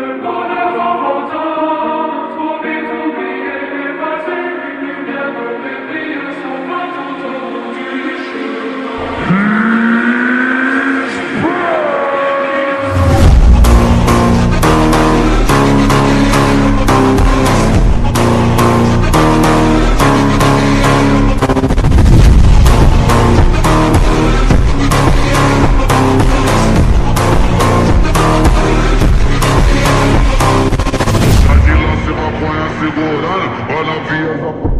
Lord segurando, olha a via.